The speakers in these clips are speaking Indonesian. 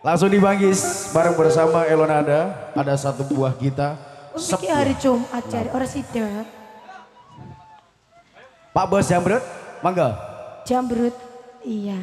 Langsung dibangis bareng bersama Elonada. Ada satu buah kita. sepi hari Jumat cari orang sida Pak Bos Jambrut, mangga. Jambrut, iya.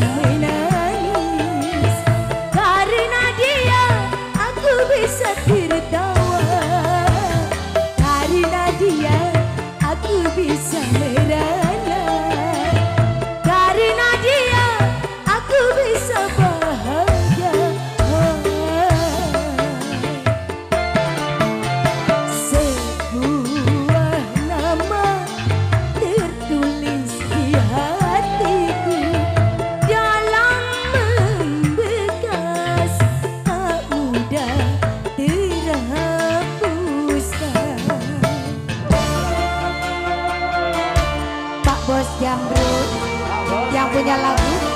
Nơi yang bro, yang punya lagu.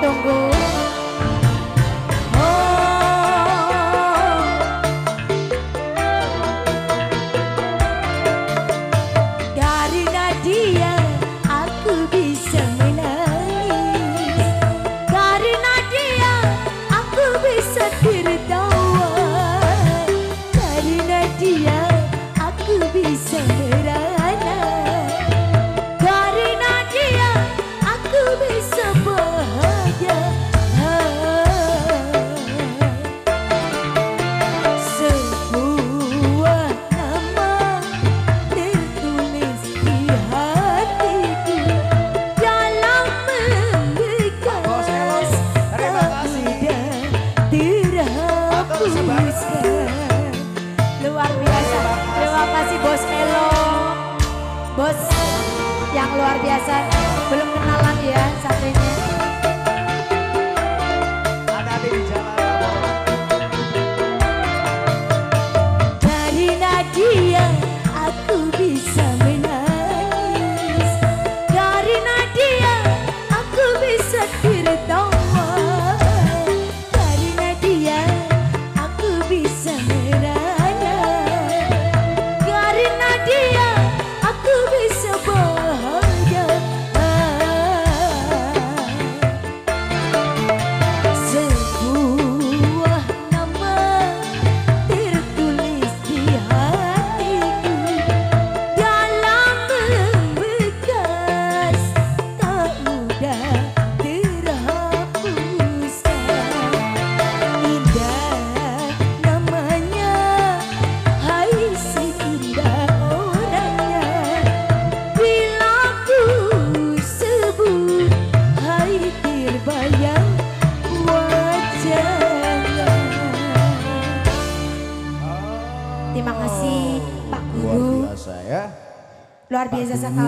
等我。luar biasa. Terima kasih bos Melo. Bos yang luar biasa. Belum kenalan ya saat Terima kasih Pak